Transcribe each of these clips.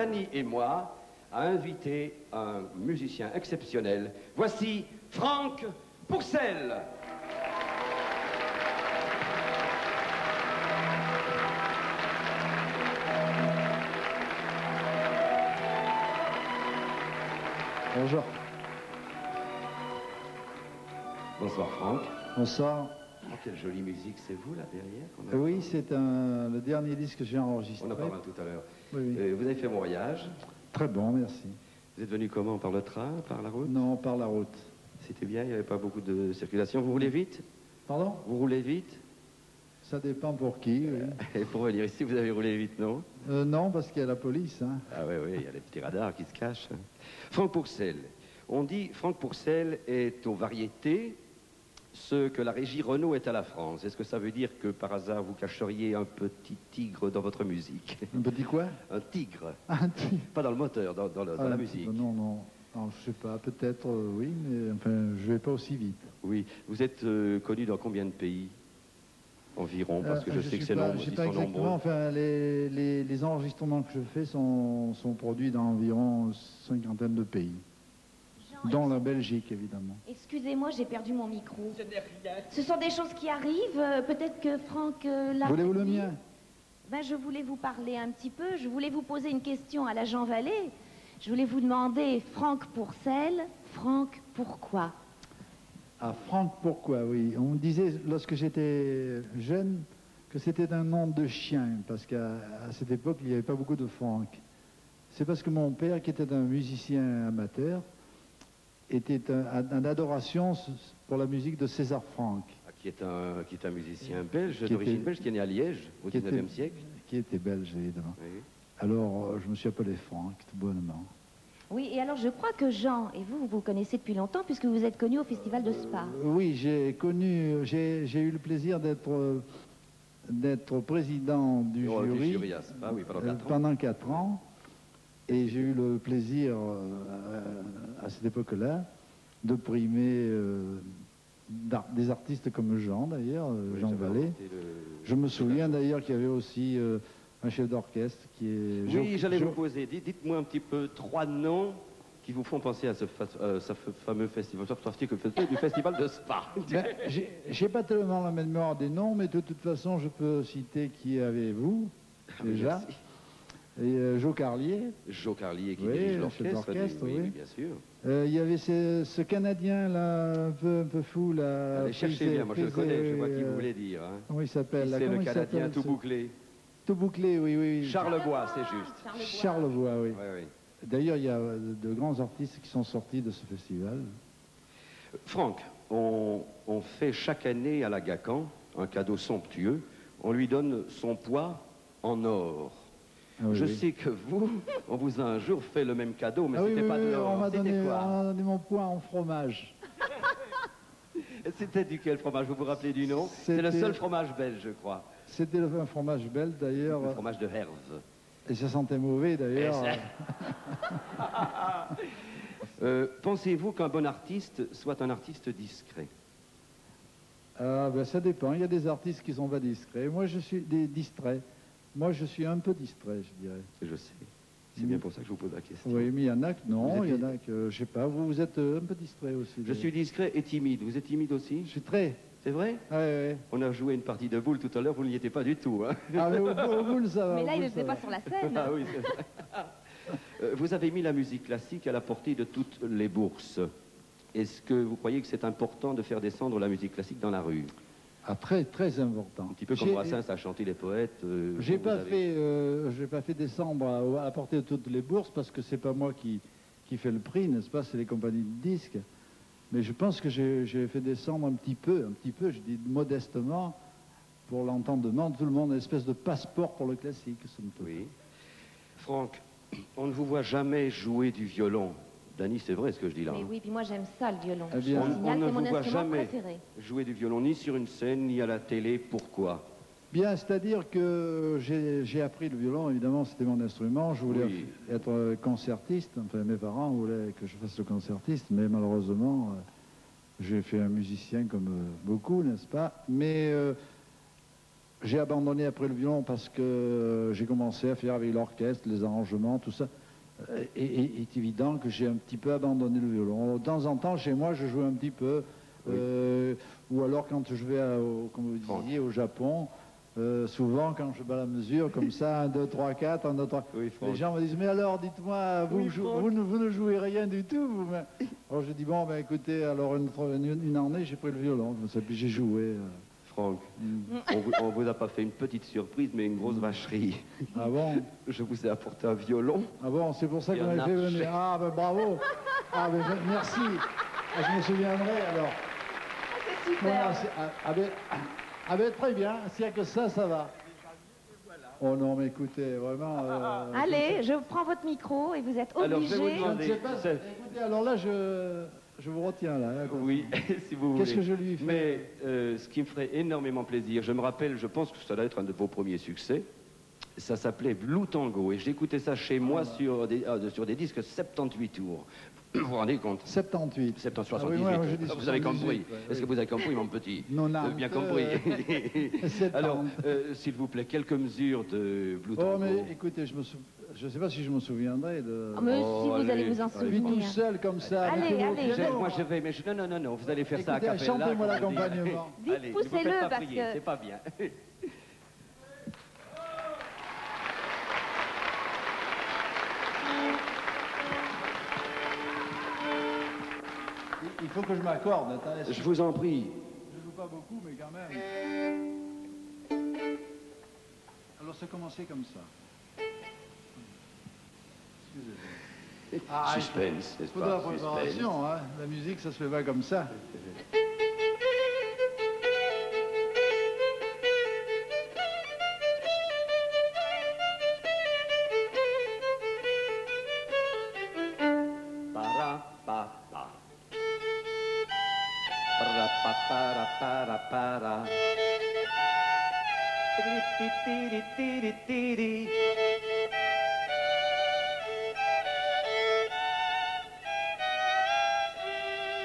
Dany et moi à inviter un musicien exceptionnel. Voici Franck Pourcel. Bonjour. Bonsoir Franck. Bonsoir. Oh, quelle jolie musique, c'est vous là derrière a- Euh, Oui, c'est un- le dernier disque que j'ai enregistré. On en parlera tout à l'heure. Oui, oui. Euh, vous avez fait mon voyage. Très bon, merci. Vous êtes venu comment Par le train Par la route? Non, par la route. C'était bien, il n'y avait pas beaucoup de circulation. Vous roulez vite? Pardon? Vous roulez vite? Ça dépend pour qui. oui. Et pour venir ici, vous avez roulé vite, non? Euh, non, parce qu'il y a la police. hein. Ah oui, oui, il y a les petits radars qui se cachent. Franck Pourcel. On dit Franck Pourcel est aux variétés ce que la régie Renault est à la France. Est-ce que ça veut dire que par hasard vous cacheriez un petit tigre dans votre musique? Un petit quoi? Un tigre Un petit- Pas dans le moteur, dans, dans le- dans Ah, la musique. Non, non. Non, je sais pas, peut-être euh, oui, mais enfin, je vais pas aussi vite. Oui. Vous êtes euh, connu dans combien de pays? Environ, parce que Euh, je sais que c'est nombreux, je sais pas sont exactement. nombreux. Enfin, les, les- les enregistrements que je fais sont, sont produits dans environ cinquantaine de pays, Dont la Belgique, évidemment. Excusez-moi, j'ai perdu mon micro. Ce sont des choses qui arrivent. euh, Peut-être que Franck euh, l'a. Voulez-vous le mien Ben, je voulais vous parler un petit peu. Je voulais vous poser une question à la Jean Vallée. Je voulais vous demander, Franck Pourcel, Franck, pourquoi Ah, Franck, pourquoi Oui, on me disait lorsque j'étais jeune que c'était un nom de chien, parce qu'à cette époque, il n'y avait pas beaucoup de Franck. C'est parce que mon père, qui était un musicien amateur, était un, un adoration pour la musique de César Franck, Ah, Qui est, un, qui est un musicien belge, d'origine belge, qui est né à Liège au 19e siècle. qui était belge, évidemment. Oui. Alors, euh, je me suis appelé Franck, tout bonnement. Oui, et alors je crois que Jean, et vous, vous vous connaissez depuis longtemps puisque vous êtes connu au Festival de Spa. Euh, Oui, j'ai connu, j'ai j'ai eu le plaisir d'être euh, d'être président du du jury, jury à Spa, oui, pendant quatre ans. pendant quatre ans. Et j'ai eu le plaisir, euh, à cette époque-là, de primer euh, des artistes comme Jean, d'ailleurs, euh, Oui, Jean Vallée. le- Je me souviens d'ailleurs qu'il y avait aussi un chef d'orchestre qui est... Oui, j'allais vous poser. Dites- Dites-moi un petit peu trois noms qui vous font penser à ce, fa- euh, ce fa- fameux festival, vous du festival de Spa. Ben, j'ai- pas tellement la mémoire des noms, mais de toute façon, je peux citer qui avez-vous, déjà. Merci. Et euh, Joe Carlier. Joe Carlier qui Oui, dirige l'orchestre. oui, oui. oui, bien sûr. Euh, Il y avait ce, ce Canadien là, un peu, un peu fou là. Allez, cherchez bien, moi je le connais, je vois qui euh, vous voulez dire. hein. Comment il s'appelle C'est le Canadien tout bouclé? Tout bouclé, oui, oui. Charlevoix, c'est juste. Charlevoix, oui. Ouais. D'ailleurs, il y a euh, de grands artistes qui sont sortis de ce festival. Franck, on, on fait chaque année à la GACAN un cadeau somptueux. On lui donne son poids en or. Ah oui, je oui. sais que vous, on vous a un jour fait le même cadeau, mais Ah c'était oui, pas de l'or. on m'a donné, mon poids en fromage. C'était duquel fromage Vous vous rappelez du nom? C'est le seul fromage belge, je crois. C'était un fromage belge d'ailleurs, Le fromage de Herve. et ça sentait mauvais d'ailleurs. Euh, Pensez-vous qu'un bon artiste soit un artiste discret? Ah, ben, ça dépend. Il y a des artistes qui sont pas discrets. Moi, je suis des distraits. Moi, je suis un peu distrait, je dirais. Je sais. C'est bien pour ça que je vous pose la question. Oui, mais il y en a que non. Il y en a que, je sais pas, vous, vous êtes euh, un peu distrait aussi. Je suis discret et timide. Vous êtes timide aussi Je suis très. C'est vrai Ouais, ouais. On a joué une partie de boule tout à l'heure, vous n'y étiez pas du tout. hein Ah, mais au, au boule, ça va. Mais là, il ne faisait pas sur la scène. Ah oui, c'est vrai. Euh, Vous avez mis la musique classique à la portée de toutes les bourses. Est-ce que vous croyez que c'est important de faire descendre la musique classique dans la rue? Ah, très, important. Un petit peu comme Brassens a chanté les poètes. euh, J'ai pas avez- fait, euh, j'ai pas fait descendre à, à porter toutes les bourses parce que c'est pas moi qui, qui fait le prix, n'est-ce pas? C'est les compagnies de disques. Mais je pense que j'ai j'ai fait descendre un petit peu, un petit peu, je dis modestement, pour l'entendement de tout le monde, une espèce de passeport pour le classique. somme toute. Oui. Franck, on ne vous voit jamais jouer du violon. Dany, c'est vrai ce que je dis là. Mais hein. oui, puis moi j'aime ça le violon. Eh Je bien, vous on, ne mon vous voit instrument jamais préféré. jouer du violon ni sur une scène ni à la télé. Pourquoi? Bien, c'est-à-dire que j'ai appris le violon, évidemment, c'était mon instrument. Je voulais Oui. être concertiste. Enfin, mes parents voulaient que je fasse le concertiste, mais malheureusement, euh, j'ai fait un musicien comme euh, beaucoup, n'est-ce pas? Mais euh, j'ai abandonné après le violon parce que j'ai commencé à faire avec l'orchestre, les arrangements, tout ça. Euh, Et il est évident que j'ai un petit peu abandonné le violon. De temps en temps, chez moi, je joue un petit peu. euh, ou alors quand je vais, à- au, comme vous disiez, au Japon, euh, souvent quand je bats la mesure, comme ça, 1, 2, 3, 4, 1, 2, 3. Oui, Franck. Les gens me disent, mais alors, dites-moi, vous, Oui, vous, ne, vous ne jouez rien du tout vous mais- Alors je dis, bon, ben écoutez, alors une, une, une année, j'ai pris le violon, comme ça, puis j'ai joué. euh. Franck, Mm. on vous, on vous a pas fait une petite surprise, mais une grosse vacherie. Ah bon Je vous ai apporté un violon. Ah bon, c'est pour ça qu'on un m'avait fait archer. venir. Ah ben bravo Ah ben merci Ah, Je me souviendrai alors. C'est super. Voilà, ah, ah ben, ah ben, très bien, s'il n'y a que ça, ça va. Oh non, mais écoutez, vraiment... euh, Allez, je prends votre micro et vous êtes Alors, je vais vous obligé. Je ne sais pas, écoutez, alors là, je, je vous retiens là. hein, Oui, si vous voulez. Qu'est-ce que je lui fais Mais euh, ce qui me ferait énormément plaisir, je me rappelle, je pense que ça doit être un de vos premiers succès. Ça s'appelait Blue Tango et j'écoutais ça chez moi sur, des, ah, sur des disques 78 tours. Vous vous rendez compte? 78. 70, Ah oui, 78. je dis vous avez 78, compris. ouais, Est-ce oui. que vous avez compris, mon petit? Non, non. Euh, Bien compris. Euh, 70. Alors, euh, s'il vous plaît, quelques mesures de Blue Oh, Tango. mais écoutez, je ne je sais pas si je me souviendrai de... Ah, mais Oh, si vous allez allez, vous en allez. Souvenir. seul comme ça. Allez, allez, j'ai. moi je vais, mais je- non, non, non, non, vous allez faire ça à Écoutez, capella. chantez-moi. Dites, l'accompagnement. Allez, ne vous faites poussez-le, pas parce prier, que- C'est pas bien. Il- Il faut que je m'accorde. attendez, Je vous en prie. Je joue pas beaucoup, mais quand même. Alors, ça commençait comme ça. Suspense, n'est-ce faut de la pas préparation, hein. La musique, ça se fait pas comme ça.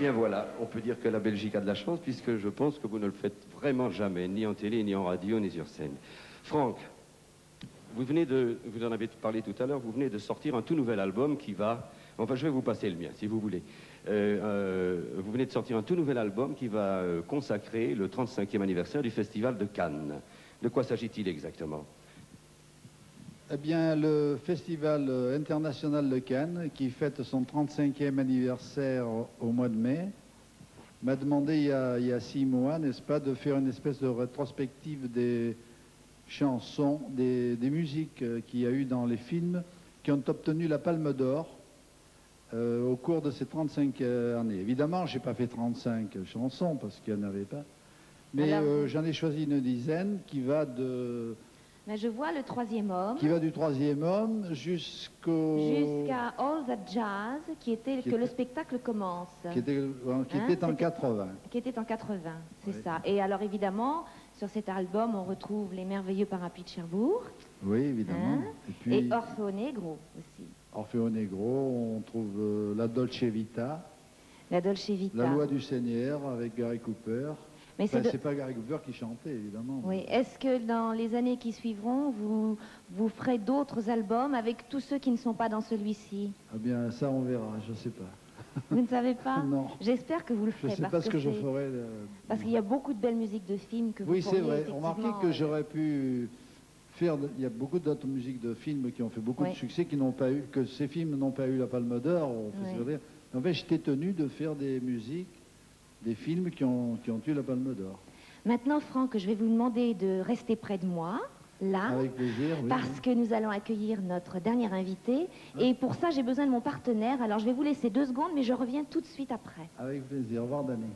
bien voilà, on peut dire que la Belgique a de la chance puisque je pense que vous ne le faites vraiment jamais, ni en télé, ni en radio, ni sur scène. Franck, vous venez de, vous en avez parlé tout à l'heure, vous venez de sortir un tout nouvel album qui va, enfin je vais vous passer le mien si vous voulez. Euh, euh, vous venez de sortir un tout nouvel album qui va euh, consacrer le 35e anniversaire du Festival de Cannes. De quoi s'agit-il exactement? Eh bien, le Festival euh, international de Cannes, qui fête son 35e anniversaire au mois de mai, m'a demandé il y, a, il y a six mois, n'est-ce pas, de faire une espèce de rétrospective des chansons, des, des musiques euh, qu'il y a eu dans les films qui ont obtenu la Palme d'Or euh, au cours de ces 35 euh, années. Évidemment, je n'ai pas fait 35 chansons parce qu'il n'y en avait pas, mais Alors, euh, j'en ai choisi une dizaine qui va de Mais je vois le troisième homme qui va du troisième homme jusqu'au jusqu'à All That Jazz, qui était Qui que le spectacle commence, qui était, euh, qui Hein, était en c'était- 80. qui était en 80, c'est Oui. ça. Et alors évidemment, sur cet album, on retrouve les merveilleux parapluies de Cherbourg Oui, évidemment. Hein Et puis et Orfeo Negro aussi. Orfeo Negro, on trouve euh, la Dolce Vita, La Dolce Vita. la Loi du Seigneur avec Gary Cooper. Mais Enfin, c'est de- c'est pas Gary Cooper qui chantait, évidemment. Oui. Est-ce que dans les années qui suivront, vous, vous ferez d'autres albums avec tous ceux qui ne sont pas dans celui-ci? Eh bien, ça, on verra, je sais pas. Vous ne savez pas? Non. J'espère que vous le Je ferez. sais parce pas ce que, je c'est- ferai. Parce qu'il y a beaucoup de belles musiques de films que Oui, vous c'est pourriez vrai. Remarquez que euh, j'aurais pu faire. Il y a beaucoup d'autres musiques de films qui ont fait beaucoup Oui. de succès, qui n'ont pas eu, que ces films n'ont pas eu la Palme d'Or. Oui. En fait, j'étais tenu de faire des musiques, des films qui ont, qui ont eu la Palme d'Or. Maintenant, Franck, je vais vous demander de rester près de moi, là. Avec plaisir, oui. Parce que nous allons accueillir notre dernier invité. Et pour ça, j'ai besoin de mon partenaire. Alors, je vais vous laisser deux secondes, mais je reviens tout de suite après. Avec plaisir. Au revoir, Dani.